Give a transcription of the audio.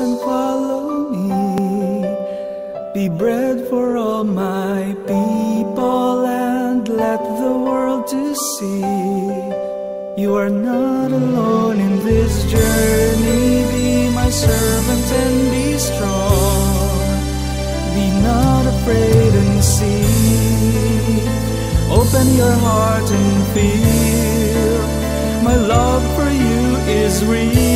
and follow me. Be bread for all my people and let the world to see. You are not alone in this journey. Be my servant and be strong. Be not afraid and see. Open your heart and feel my love for you is real.